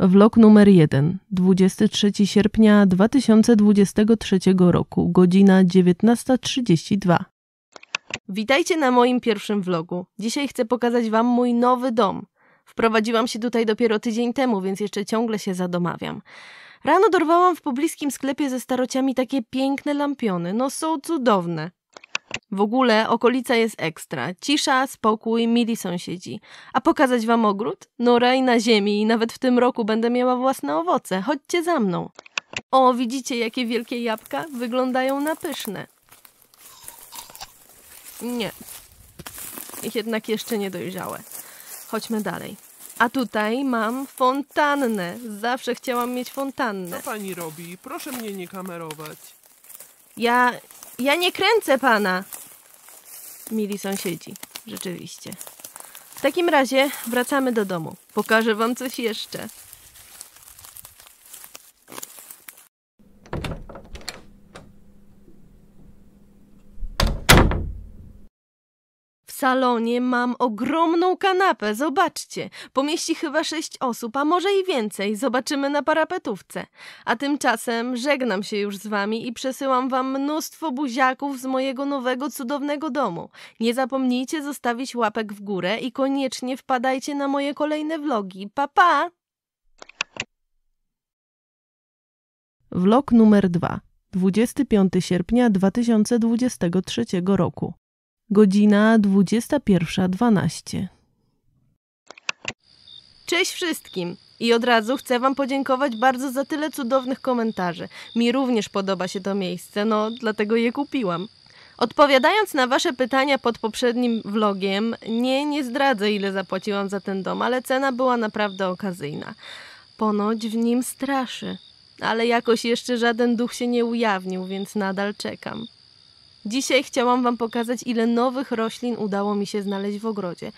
Vlog numer 1, 23 sierpnia 2023 roku, godzina 19.32. Witajcie na moim pierwszym vlogu. Dzisiaj chcę pokazać Wam mój nowy dom. Wprowadziłam się tutaj dopiero tydzień temu, więc jeszcze ciągle się zadomawiam. Rano dorwałam w pobliskim sklepie ze starociami takie piękne lampiony. No są cudowne. W ogóle okolica jest ekstra. Cisza, spokój, mili sąsiedzi. A pokazać wam ogród? No raj na ziemi i nawet w tym roku będę miała własne owoce. Chodźcie za mną. O, widzicie jakie wielkie jabłka? Wyglądają na pyszne. Nie. Jednak jeszcze nie dojrzałe. Chodźmy dalej. A tutaj mam fontannę. Zawsze chciałam mieć fontannę. Co pani robi? Proszę mnie nie kamerować. Ja. Ja nie kręcę pana. Mili sąsiedzi, rzeczywiście. W takim razie wracamy do domu. Pokażę wam coś jeszcze. Salonie mam ogromną kanapę, zobaczcie. Pomieści chyba sześć osób, a może i więcej. Zobaczymy na parapetówce. A tymczasem żegnam się już z wami i przesyłam wam mnóstwo buziaków z mojego nowego, cudownego domu. Nie zapomnijcie zostawić łapek w górę i koniecznie wpadajcie na moje kolejne vlogi. Pa, pa! Vlog numer 2. 25 sierpnia 2023 roku. Godzina 21.12. Cześć wszystkim! I od razu chcę Wam podziękować bardzo za tyle cudownych komentarzy. Mi również podoba się to miejsce, no dlatego je kupiłam. Odpowiadając na Wasze pytania pod poprzednim vlogiem, nie, nie zdradzę ile zapłaciłam za ten dom, ale cena była naprawdę okazyjna. Ponoć w nim straszy, ale jakoś jeszcze żaden duch się nie ujawnił, więc nadal czekam. Dzisiaj chciałam Wam pokazać, ile nowych roślin udało mi się znaleźć w ogrodzie.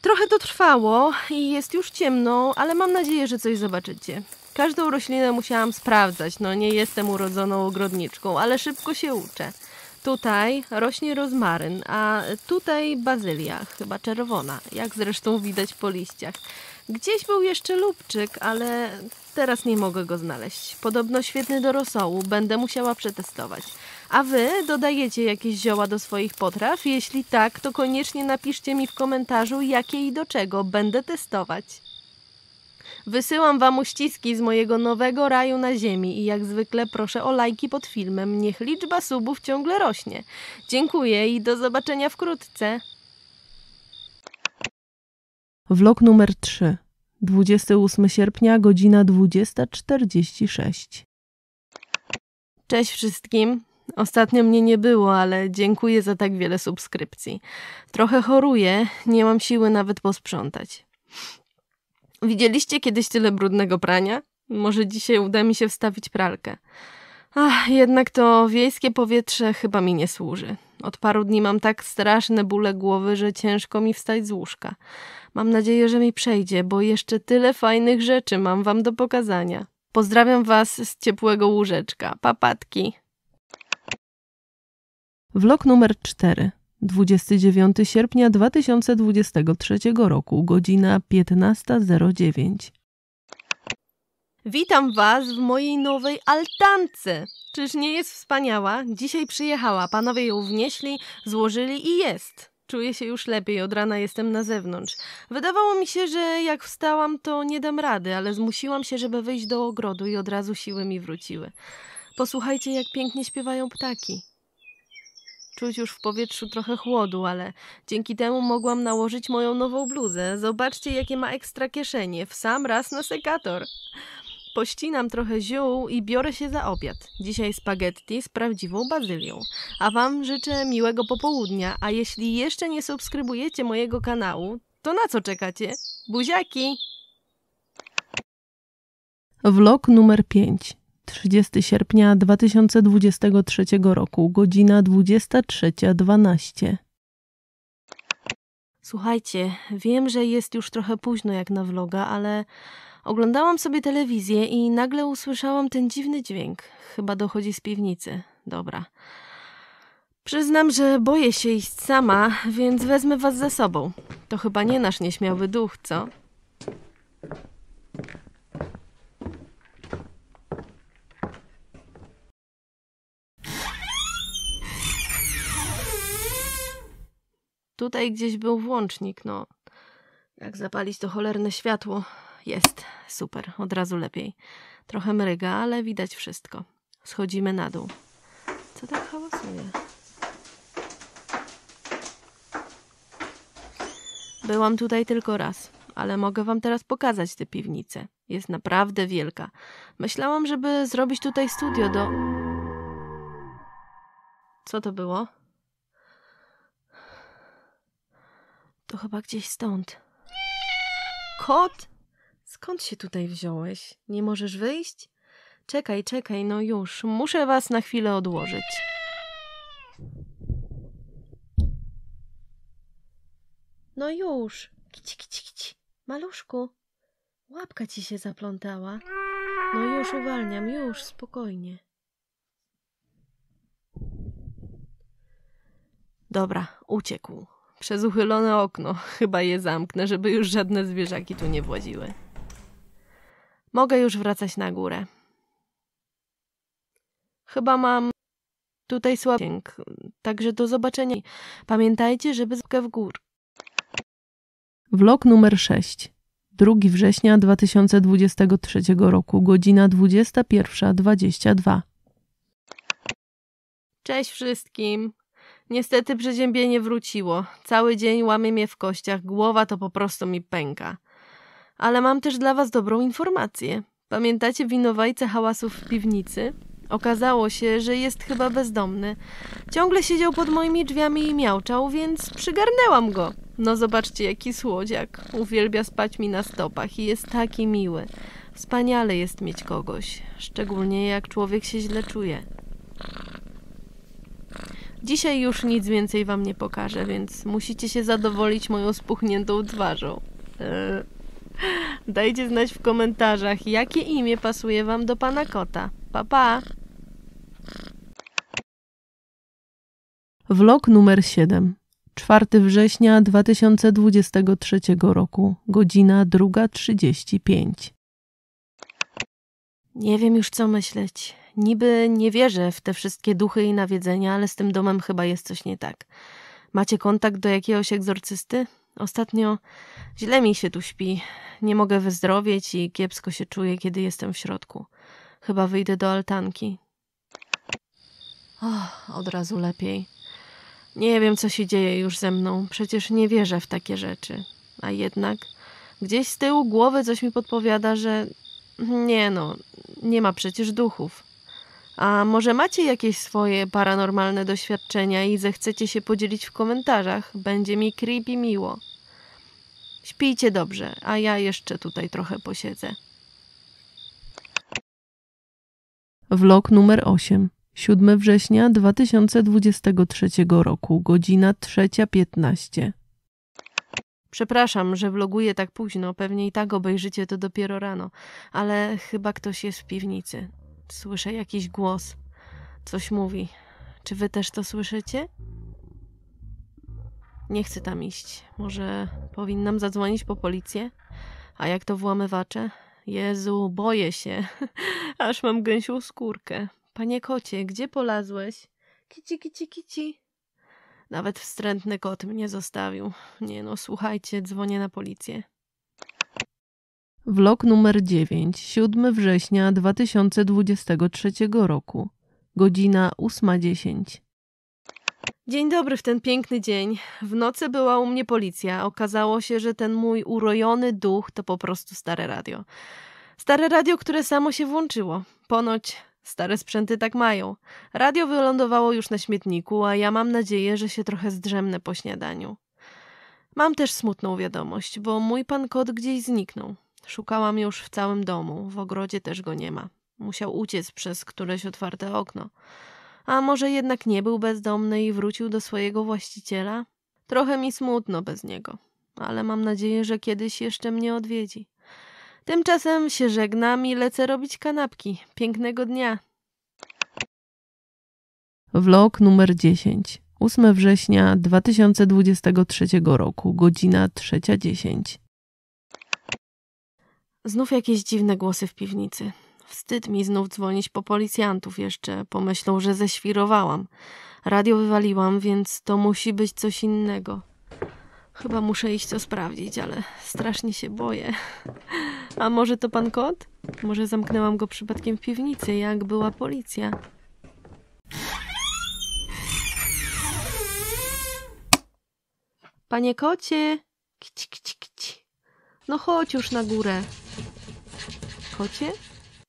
Trochę to trwało i jest już ciemno, ale mam nadzieję, że coś zobaczycie. Każdą roślinę musiałam sprawdzać, no nie jestem urodzoną ogrodniczką, ale szybko się uczę. Tutaj rośnie rozmaryn, a tutaj bazylia, chyba czerwona, jak zresztą widać po liściach. Gdzieś był jeszcze lubczyk, ale teraz nie mogę go znaleźć. Podobno świetny do rosołu, będę musiała przetestować. A wy dodajecie jakieś zioła do swoich potraw? Jeśli tak, to koniecznie napiszcie mi w komentarzu, jakie i do czego będę testować. Wysyłam wam uściski z mojego nowego raju na ziemi i jak zwykle proszę o lajki pod filmem. Niech liczba subów ciągle rośnie. Dziękuję i do zobaczenia wkrótce. Vlog numer 3. 28 sierpnia, godzina 20.46. Cześć wszystkim. Ostatnio mnie nie było, ale dziękuję za tak wiele subskrypcji. Trochę choruję, nie mam siły nawet posprzątać. Widzieliście kiedyś tyle brudnego prania? Może dzisiaj uda mi się wstawić pralkę. Ach, jednak to wiejskie powietrze chyba mi nie służy. Od paru dni mam tak straszne bóle głowy, że ciężko mi wstać z łóżka. Mam nadzieję, że mi przejdzie, bo jeszcze tyle fajnych rzeczy mam wam do pokazania. Pozdrawiam was z ciepłego łóżeczka. Papatki. Vlog numer 4. 29 sierpnia 2023 roku, godzina 15.09. Witam Was w mojej nowej altance. Czyż nie jest wspaniała? Dzisiaj przyjechała, panowie ją wnieśli, złożyli i jest. Czuję się już lepiej, od rana jestem na zewnątrz. Wydawało mi się, że jak wstałam, to nie dam rady, ale zmusiłam się, żeby wyjść do ogrodu i od razu siły mi wróciły. Posłuchajcie, jak pięknie śpiewają ptaki. Czuć już w powietrzu trochę chłodu, ale dzięki temu mogłam nałożyć moją nową bluzę. Zobaczcie, jakie ma ekstra kieszenie. W sam raz na sekator. Pościnam trochę ziół i biorę się za obiad. Dzisiaj spaghetti z prawdziwą bazylią. A Wam życzę miłego popołudnia, a jeśli jeszcze nie subskrybujecie mojego kanału, to na co czekacie? Buziaki! Vlog numer 5. 30 sierpnia 2023 roku, godzina 23.12. Słuchajcie, wiem, że jest już trochę późno jak na vloga, ale Oglądałam sobie telewizję i nagle usłyszałam ten dziwny dźwięk. Chyba dochodzi z piwnicy. Dobra. Przyznam, że boję się iść sama, więc wezmę was ze sobą. To chyba nie nasz nieśmiały duch, co? Tutaj gdzieś był włącznik, no. Jak zapalić to cholerne światło? Jest, super, od razu lepiej. Trochę mryga, ale widać wszystko. Schodzimy na dół. Co tak hałasuje? Byłam tutaj tylko raz, ale mogę wam teraz pokazać tę piwnicę. Jest naprawdę wielka. Myślałam, żeby zrobić tutaj studio do... Co to było? To chyba gdzieś stąd. Kot? Skąd się tutaj wziąłeś? Nie możesz wyjść? Czekaj, czekaj, no już. Muszę was na chwilę odłożyć. No już. Kici, kici, kici. Maluszku, łapka ci się zaplątała. No już uwalniam, już, spokojnie. Dobra, uciekł. Przez uchylone okno. Chyba je zamknę, żeby już żadne zwierzaki tu nie właziły. Mogę już wracać na górę. Chyba mam tutaj słabdzięk, także do zobaczenia. Pamiętajcie, żeby zapkę w gór. Vlog numer 6. 2 września 2023 roku, godzina 21.22. Cześć wszystkim. Niestety przeziębienie wróciło. Cały dzień łamie mnie w kościach, głowa to po prostu mi pęka. Ale mam też dla was dobrą informację. Pamiętacie winowajcę hałasów w piwnicy? Okazało się, że jest chyba bezdomny. Ciągle siedział pod moimi drzwiami i miauczał, więc przygarnęłam go. No zobaczcie, jaki słodziak. Uwielbia spać mi na stopach i jest taki miły. Wspaniale jest mieć kogoś, szczególnie jak człowiek się źle czuje. Dzisiaj już nic więcej wam nie pokażę, więc musicie się zadowolić moją spuchniętą twarzą. Eee. Dajcie znać w komentarzach, jakie imię pasuje wam do pana kota. Pa, pa! Vlog numer 7. 4 września 2023 roku, godzina 2.35. Nie wiem już co myśleć. Niby nie wierzę w te wszystkie duchy i nawiedzenia, ale z tym domem chyba jest coś nie tak. Macie kontakt do jakiegoś egzorcysty? Ostatnio źle mi się tu śpi. Nie mogę wyzdrowieć i kiepsko się czuję, kiedy jestem w środku. Chyba wyjdę do altanki. Oh, od razu lepiej. Nie wiem, co się dzieje już ze mną. Przecież nie wierzę w takie rzeczy. A jednak gdzieś z tyłu głowy coś mi podpowiada, że nie no, nie ma przecież duchów. A może macie jakieś swoje paranormalne doświadczenia i zechcecie się podzielić w komentarzach? Będzie mi creepy miło. Śpijcie dobrze, a ja jeszcze tutaj trochę posiedzę. Vlog numer 8. 7 września 2023 roku, godzina 3.15. Przepraszam, że vloguję tak późno, pewnie i tak obejrzycie to dopiero rano, ale chyba ktoś jest w piwnicy. Słyszę jakiś głos. Coś mówi. Czy wy też to słyszycie? Nie chcę tam iść. Może powinnam zadzwonić po policję? A jak to włamywacze? Jezu, boję się. Aż mam gęsią skórkę. Panie kocie, gdzie polazłeś? Kici, kici, kici. Nawet wstrętny kot mnie zostawił. Nie no, słuchajcie, dzwonię na policję. Vlog numer 9, 7 września 2023 roku, godzina 8.10. Dzień dobry w ten piękny dzień. W nocy była u mnie policja. Okazało się, że ten mój urojony duch to po prostu stare radio. Stare radio, które samo się włączyło. Ponoć stare sprzęty tak mają. Radio wylądowało już na śmietniku, a ja mam nadzieję, że się trochę zdrzemnę po śniadaniu. Mam też smutną wiadomość, bo mój pan kot gdzieś zniknął. Szukałam już w całym domu, w ogrodzie też go nie ma. Musiał uciec przez któreś otwarte okno. A może jednak nie był bezdomny i wrócił do swojego właściciela? Trochę mi smutno bez niego, ale mam nadzieję, że kiedyś jeszcze mnie odwiedzi. Tymczasem się żegnam i lecę robić kanapki. Pięknego dnia. Vlog numer 10. 8 września 2023 roku, godzina 3.10. Znów jakieś dziwne głosy w piwnicy. Wstyd mi znów dzwonić po policjantów jeszcze. Pomyślą, że ześwirowałam. Radio wywaliłam, więc to musi być coś innego. Chyba muszę iść to sprawdzić, ale strasznie się boję. A może to pan kot? Może zamknęłam go przypadkiem w piwnicy, jak była policja. Panie kocie! Kci, kci, kci. No chodź już na górę. Kocie?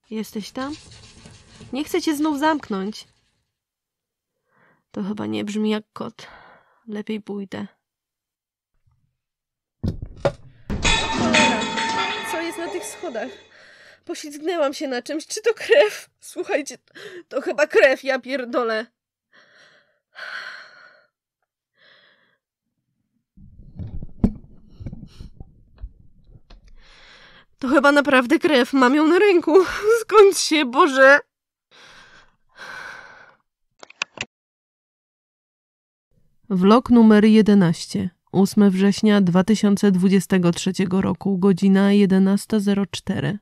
Jesteś tam? Nie chcę cię znów zamknąć. To chyba nie brzmi jak kot. Lepiej pójdę. Cholera, co jest na tych schodach? Poślizgnęłam się na czymś. Czy to krew? Słuchajcie, to chyba krew, ja pierdolę. To chyba naprawdę krew. Mam ją na ręku. Skąd się, Boże? Vlog numer 11. 8 września 2023 roku, godzina 11.04.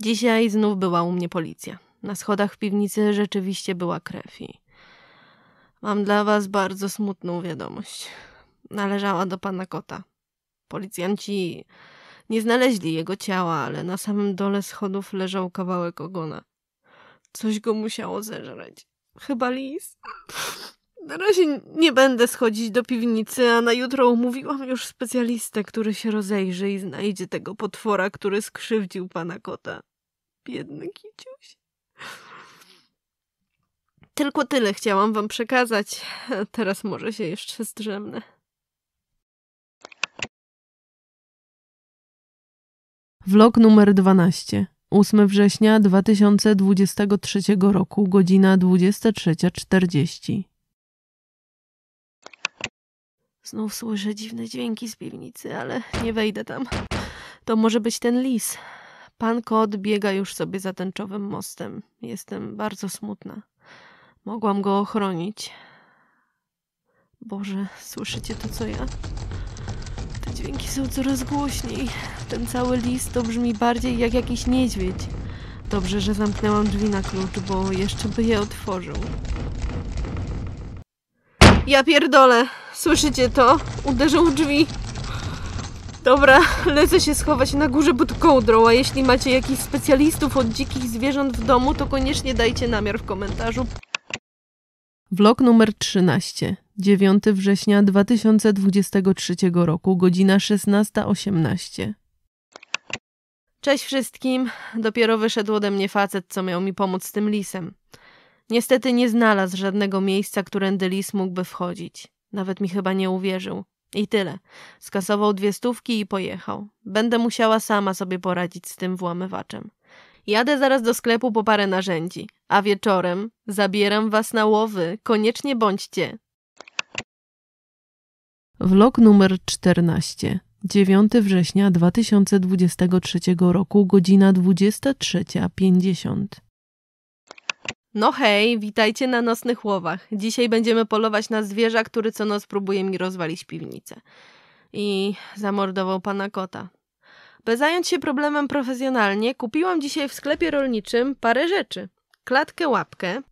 Dzisiaj znów była u mnie policja. Na schodach w piwnicy rzeczywiście była krew i mam dla was bardzo smutną wiadomość. Należała do pana kota. Policjanci nie znaleźli jego ciała, ale na samym dole schodów leżał kawałek ogona. Coś go musiało zeżreć. Chyba lis. Na razie nie będę schodzić do piwnicy, a na jutro umówiłam już specjalistę, który się rozejrzy i znajdzie tego potwora, który skrzywdził pana kota. Biedny kiciuś. Tylko tyle chciałam wam przekazać. Teraz może się jeszcze zdrzemnę. Vlog numer 12. 8 września 2023 roku, godzina 23.40. Znów słyszę dziwne dźwięki z piwnicy, ale nie wejdę tam. To może być ten lis. Pan kot biega już sobie za tęczowym mostem. Jestem bardzo smutna. Mogłam go ochronić. Boże, słyszycie to, co ja? Dźwięki są coraz głośniej. Ten cały lis to brzmi bardziej jak jakiś niedźwiedź. Dobrze, że zamknęłam drzwi na klucz, bo jeszcze by je otworzył. Ja pierdolę! Słyszycie to? Uderzył w drzwi. Dobra, lecę się schować na górze pod kołdrą, a jeśli macie jakichś specjalistów od dzikich zwierząt w domu, to koniecznie dajcie namiar w komentarzu. Vlog numer 13. 9 września 2023 roku, godzina 16.18. Cześć wszystkim. Dopiero wyszedł ode mnie facet, co miał mi pomóc z tym lisem. Niestety nie znalazł żadnego miejsca, którędy lis mógłby wchodzić. Nawet mi chyba nie uwierzył. I tyle. Skasował dwie stówki i pojechał. Będę musiała sama sobie poradzić z tym włamywaczem. Jadę zaraz do sklepu po parę narzędzi, a wieczorem zabieram was na łowy. Koniecznie bądźcie. Vlog numer 14. 9 września 2023 roku, godzina 23.50. No hej, witajcie na nocnych łowach. Dzisiaj będziemy polować na zwierza, który co noc próbuje mi rozwalić piwnicę. I zamordował pana kota. By zająć się problemem profesjonalnie, kupiłam dzisiaj w sklepie rolniczym parę rzeczy. Klatkę łapkę.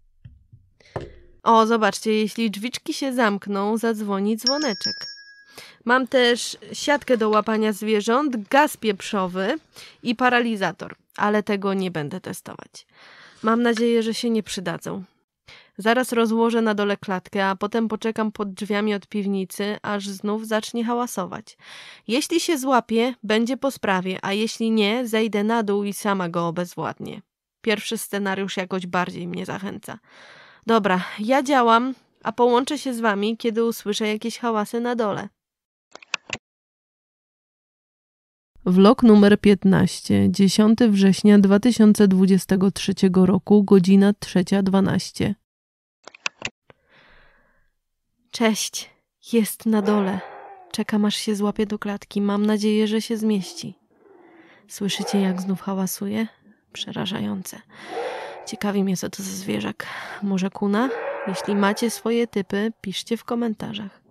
O, zobaczcie, jeśli drzwiczki się zamkną, zadzwoni dzwoneczek. Mam też siatkę do łapania zwierząt, gaz pieprzowy i paralizator, ale tego nie będę testować. Mam nadzieję, że się nie przydadzą. Zaraz rozłożę na dole klatkę, a potem poczekam pod drzwiami od piwnicy, aż znów zacznie hałasować. Jeśli się złapie, będzie po sprawie, a jeśli nie, zejdę na dół i sama go obezwładnię. Pierwszy scenariusz jakoś bardziej mnie zachęca. Dobra, ja działam, a połączę się z wami, kiedy usłyszę jakieś hałasy na dole. Vlog numer 15. 10 września 2023 roku, godzina 3.12. Cześć, jest na dole. Czekam aż się złapie do klatki. Mam nadzieję, że się zmieści. Słyszycie, jak znów hałasuje? Przerażające. Ciekawi mnie, co to za zwierzak. Może kuna? Jeśli macie swoje typy, piszcie w komentarzach.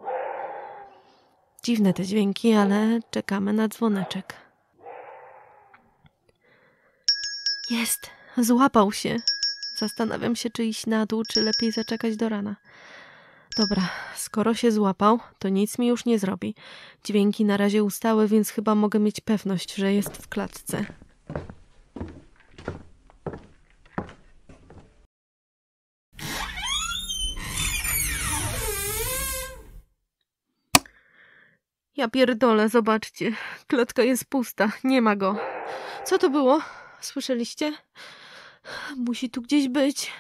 Dziwne te dźwięki, ale czekamy na dzwoneczek. Jest! Złapał się. Zastanawiam się, czy iść na dół, czy lepiej zaczekać do rana. Dobra, skoro się złapał, to nic mi już nie zrobi. Dźwięki na razie ustały, więc chyba mogę mieć pewność, że jest w klatce. Ja pierdolę, zobaczcie. Klatka jest pusta, nie ma go. Co to było? Słyszeliście? Musi tu gdzieś być.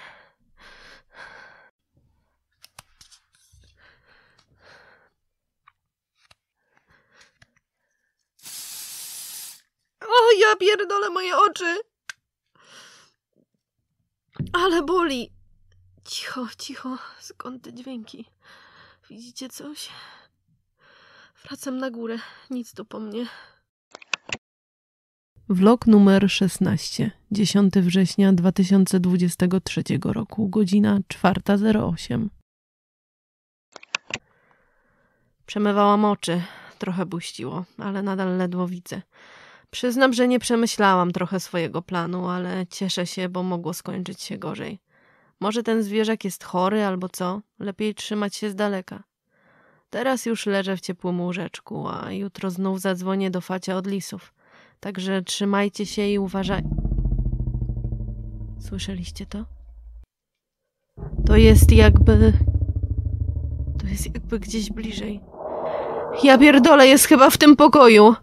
O, ja pierdolę moje oczy. Ale boli. Cicho, cicho. Skąd te dźwięki? Widzicie coś? Wracam na górę. Nic tu po mnie. Vlog numer 16. 10 września 2023 roku. Godzina 4.08. Przemywałam oczy. Trochę buściło, ale nadal ledwo widzę. Przyznam, że nie przemyślałam trochę swojego planu, ale cieszę się, bo mogło skończyć się gorzej. Może ten zwierzak jest chory albo co? Lepiej trzymać się z daleka. Teraz już leżę w ciepłym łóżeczku, a jutro znów zadzwonię do Facia od lisów. Także trzymajcie się i uważaj. Słyszeliście to? To jest jakby... To jest jakby gdzieś bliżej. Ja pierdolę, jest chyba w tym pokoju.